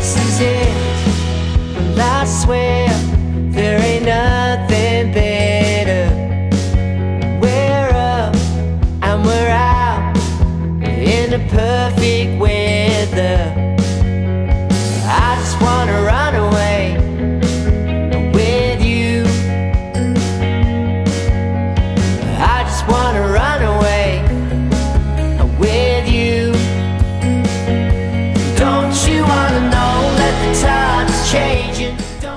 this is it. Well, I swear there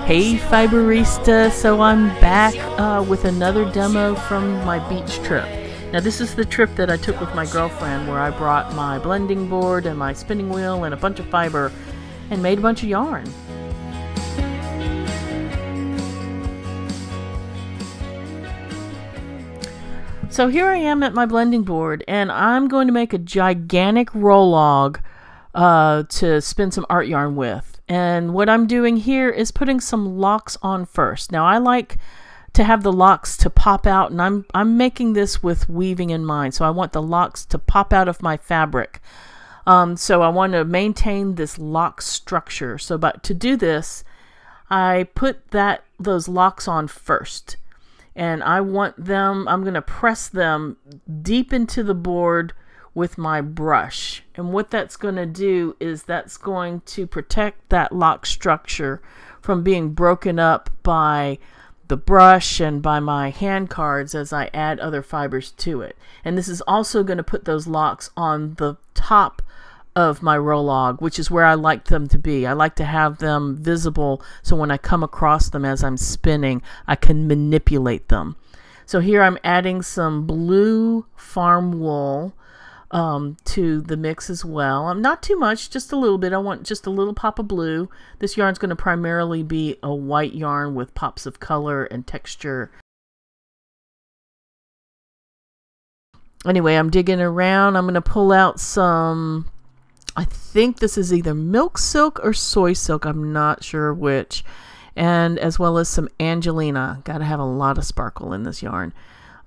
Hey Fiberista, so I'm back uh, with another demo from my beach trip. Now this is the trip that I took with my girlfriend where I brought my blending board and my spinning wheel and a bunch of fiber and made a bunch of yarn. So here I am at my blending board and I'm going to make a gigantic rolag uh, to spin some art yarn with. And what I'm doing here is putting some locks on first. Now I like to have the locks to pop out and I'm I'm making this with weaving in mind. So I want the locks to pop out of my fabric. Um, so I want to maintain this lock structure. So but to do this, I put that those locks on first. And I want them I'm going to press them deep into the board with my brush. And what that's going to do is that's going to protect that lock structure from being broken up by the brush and by my hand cards as I add other fibers to it. And this is also going to put those locks on the top of my rolag, which is where I like them to be. I like to have them visible so when I come across them as I'm spinning, I can manipulate them. So here I'm adding some blue farm wool um, to the mix as well. Um, not too much, just a little bit. I want just a little pop of blue. This yarn's going to primarily be a white yarn with pops of color and texture. Anyway, I'm digging around. I'm going to pull out some, I think this is either milk silk or soy silk. I'm not sure which. And as well as some Angelina. Got to have a lot of sparkle in this yarn.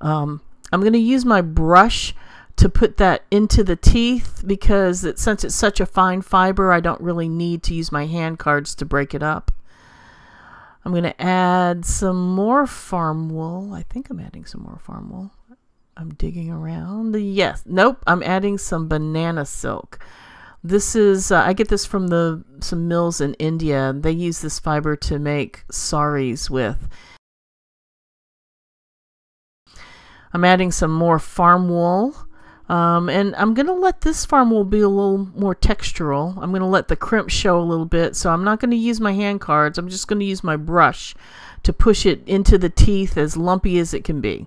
Um, I'm going to use my brush to put that into the teeth because it, since it's such a fine fiber, I don't really need to use my hand cards to break it up. I'm going to add some more farm wool. I think I'm adding some more farm wool. I'm digging around. Yes, nope, I'm adding some banana silk. This is uh, I get this from the some mills in India. They use this fiber to make saris with. I'm adding some more farm wool. Um, and I'm going to let this farm wool be a little more textural. I'm going to let the crimp show a little bit. So I'm not going to use my hand cards. I'm just going to use my brush to push it into the teeth as lumpy as it can be.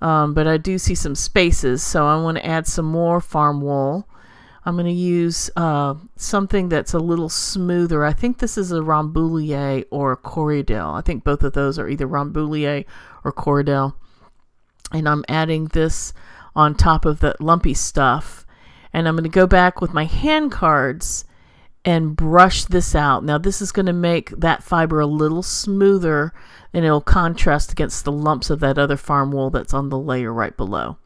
Um, but I do see some spaces, so I want to add some more farm wool. I'm going to use uh, something that's a little smoother. I think this is a Rambouillet or a Corriedale. I think both of those are either Rambouillet or Corriedale. And I'm adding this on top of the lumpy stuff. And I'm going to go back with my hand cards and brush this out. Now this is going to make that fiber a little smoother and it'll contrast against the lumps of that other farm wool that's on the layer right below.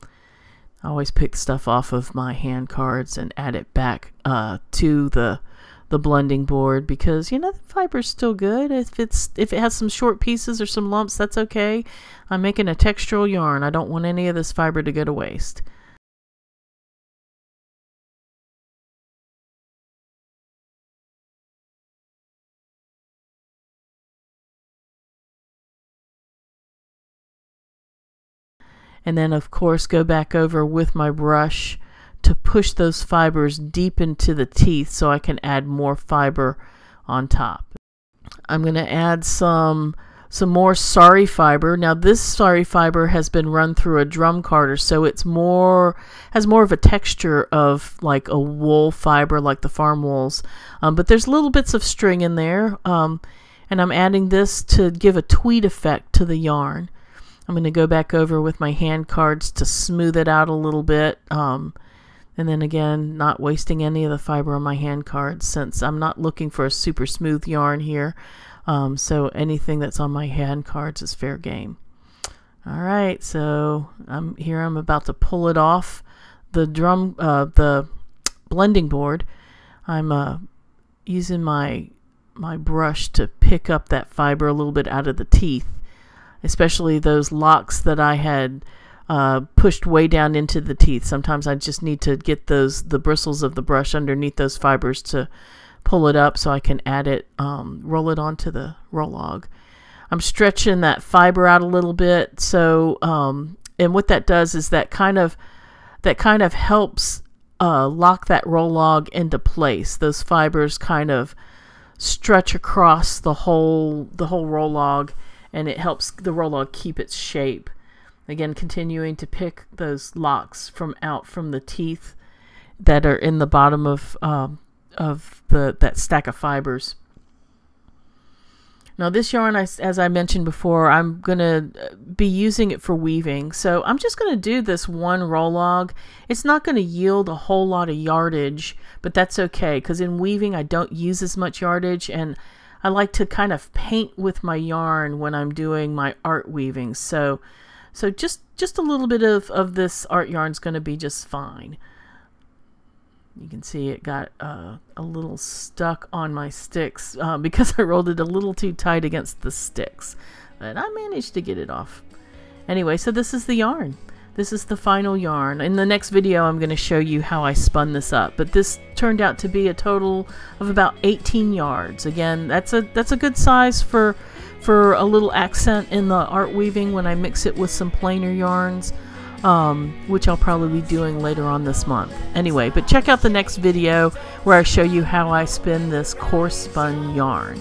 I always pick stuff off of my hand cards and add it back uh, to the the blending board because you know the fiber's still good. If it's if it has some short pieces or some lumps, that's okay. I'm making a textural yarn. I don't want any of this fiber to go to waste. And then of course go back over with my brush to push those fibers deep into the teeth so I can add more fiber on top. I'm going to add some some more sari fiber. Now this sari fiber has been run through a drum carder so it's more has more of a texture of like a wool fiber like the farm wools. Um, but there's little bits of string in there um, and I'm adding this to give a tweed effect to the yarn. I'm going to go back over with my hand cards to smooth it out a little bit. Um, and then again, not wasting any of the fiber on my hand cards since I'm not looking for a super smooth yarn here. Um, so anything that's on my hand cards is fair game. All right, so I'm here. I'm about to pull it off the drum, uh, the blending board. I'm uh, using my my brush to pick up that fiber a little bit out of the teeth, especially those locks that I had uh, pushed way down into the teeth. Sometimes I just need to get those the bristles of the brush underneath those fibers to pull it up so I can add it, um, roll it onto the rolag. I'm stretching that fiber out a little bit. So, um, and what that does is that kind of that kind of helps uh, lock that rolag into place. Those fibers kind of stretch across the whole the whole rolag, and it helps the rolag keep its shape. Again, continuing to pick those locks from out from the teeth that are in the bottom of um, of the that stack of fibers. Now this yarn, as I mentioned before, I'm going to uh, be using it for weaving. So I'm just going to do this one rolag. It's not going to yield a whole lot of yardage, but that's okay because in weaving I don't use as much yardage and I like to kind of paint with my yarn when I'm doing my art weaving. So so just, just a little bit of, of this art yarn is going to be just fine. You can see it got uh, a little stuck on my sticks uh, because I rolled it a little too tight against the sticks. But I managed to get it off. Anyway, so this is the yarn. This is the final yarn. In the next video, I'm going to show you how I spun this up. But this turned out to be a total of about 18 yards. Again, that's a that's a good size for for a little accent in the art weaving when I mix it with some plainer yarns um, which I'll probably be doing later on this month. Anyway, but check out the next video where I show you how I spin this core spun yarn.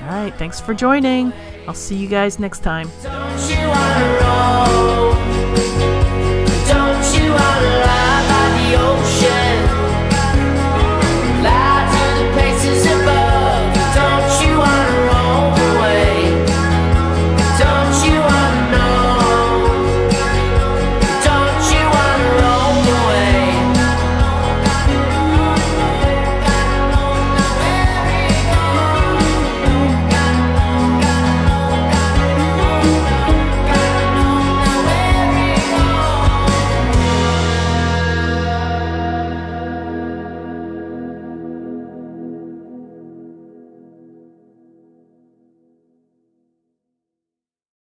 Alright, thanks for joining. I'll see you guys next time.